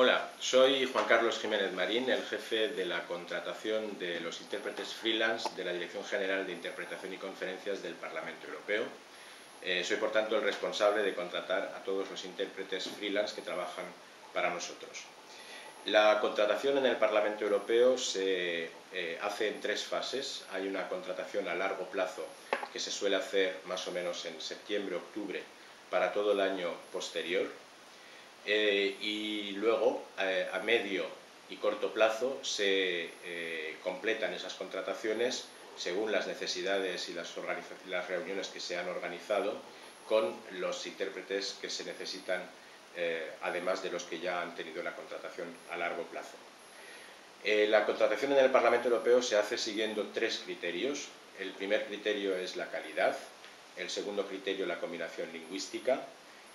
Hola, soy Juan Carlos Jiménez Marín, el jefe de la contratación de los intérpretes freelance de la Dirección General de Interpretación y Conferencias del Parlamento Europeo. Eh, soy, por tanto, el responsable de contratar a todos los intérpretes freelance que trabajan para nosotros. La contratación en el Parlamento Europeo se eh, hace en tres fases. Hay una contratación a largo plazo que se suele hacer más o menos en septiembre-octubre para todo el año posterior eh, y luego eh, a medio y corto plazo se eh, completan esas contrataciones según las necesidades y las, las, reuniones que se han organizado con los intérpretes que se necesitan, además de los que ya han tenido la contratación a largo plazo. la contratación en el Parlamento Europeo se hace siguiendo tres criterios. El primer criterio es la calidad, el segundo criterio la combinación lingüística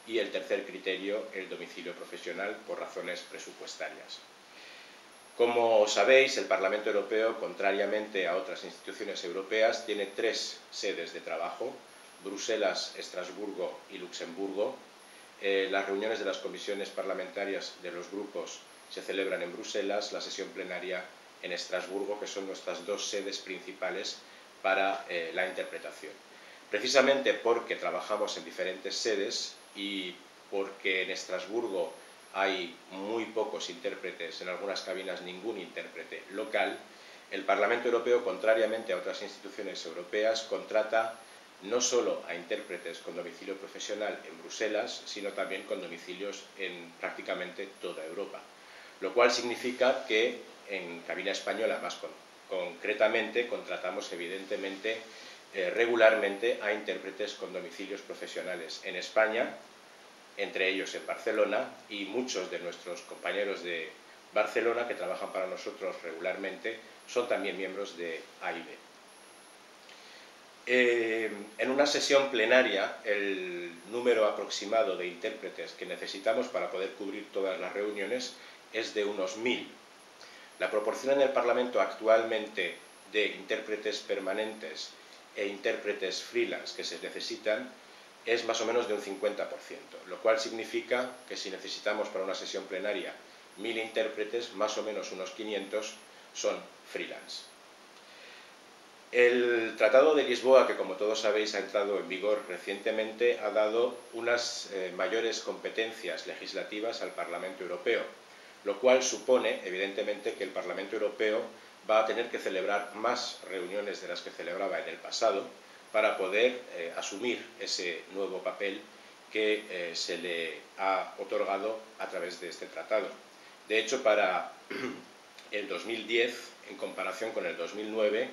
y el tercer criterio, el domicilio profesional por razones presupuestarias. Como sabéis, el Parlamento Europeo, contrariamente a otras instituciones europeas, tiene tres sedes de trabajo, Bruselas, Estrasburgo y Luxemburgo. Eh, las reuniones de las comisiones parlamentarias de los grupos se celebran en Bruselas, la sesión plenaria en Estrasburgo, que son nuestras dos sedes principales para eh, la interpretación. Precisamente porque trabajamos en diferentes sedes, y porque en Estrasburgo hay muy pocos intérpretes, en algunas cabinas ningún intérprete local, el Parlamento Europeo, contrariamente a otras instituciones europeas, contrata no solo a intérpretes con domicilio profesional en Bruselas, sino también con domicilios en prácticamente toda Europa. Lo cual significa que en cabina española, más concretamente, contratamos evidentemente eh, regularmente a intérpretes con domicilios profesionales en España, entre ellos en Barcelona, y muchos de nuestros compañeros de Barcelona que trabajan para nosotros regularmente son también miembros de AIB. Eh, en una sesión plenaria, el número aproximado de intérpretes que necesitamos para poder cubrir todas las reuniones es de unos mil. La proporción en el Parlamento actualmente de intérpretes permanentes e intérpretes freelance que se necesitan es más o menos de un 50%, lo cual significa que si necesitamos para una sesión plenaria mil intérpretes, más o menos unos 500 son freelance. El Tratado de Lisboa, que como todos sabéis ha entrado en vigor recientemente, ha dado unas eh, mayores competencias legislativas al Parlamento Europeo, lo cual supone, evidentemente, que el Parlamento Europeo va a tener que celebrar más reuniones de las que celebraba en el pasado para poder eh, asumir ese nuevo papel que eh, se le ha otorgado a través de este tratado. De hecho, para el 2010, en comparación con el 2009,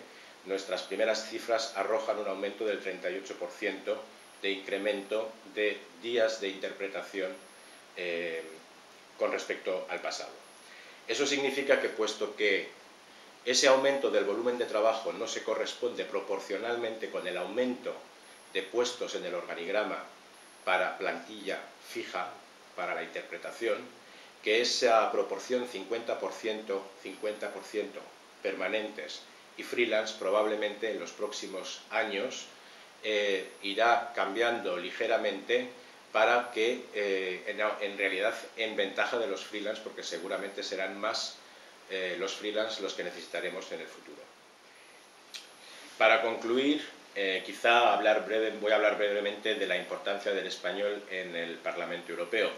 nuestras primeras cifras arrojan un aumento del 38% de incremento de días de interpretación eh, con respecto al pasado. Eso significa que puesto que ese aumento del volumen de trabajo no se corresponde proporcionalmente con el aumento de puestos en el organigrama para plantilla fija, para la interpretación, que esa proporción 50%, 50% permanentes y freelance probablemente en los próximos años eh, irá cambiando ligeramente para que eh, en, en, realidad en ventaja de los freelance porque seguramente serán más eh, los freelance los que necesitaremos en el futuro. Para concluir, eh, quizá hablar breve, voy a hablar brevemente de la importancia del español en el Parlamento Europeo.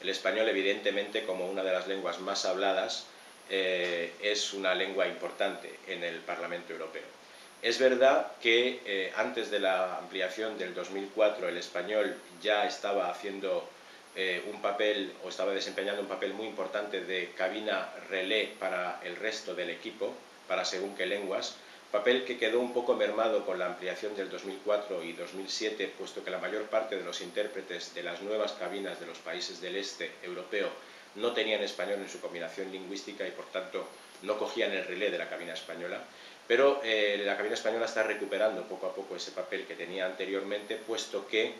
El español, evidentemente, como una de las lenguas más habladas, eh, es una lengua importante en el Parlamento Europeo. Es verdad que antes de la ampliación del 2004 el español ya estaba haciendo eh, un papel o estaba desempeñando un papel muy importante de cabina relé para el resto del equipo, para según qué lenguas, papel que quedó un poco mermado con la ampliación del 2004 y 2007, puesto que la mayor parte de los intérpretes de las nuevas cabinas de los países del este europeo no tenían español en su combinación lingüística y por tanto no cogían el relé de la cabina española, pero eh, la cabina española está recuperando poco a poco ese papel que tenía anteriormente, puesto que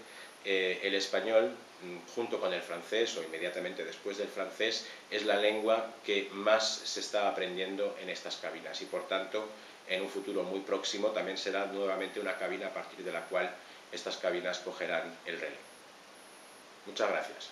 eh, el español, mm, junto con el francés o inmediatamente después del francés, es la lengua que más se está aprendiendo en estas cabinas y por tanto en un futuro muy próximo también será nuevamente una cabina a partir de la cual estas cabinas cogerán el relé. Muchas gracias.